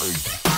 Bye.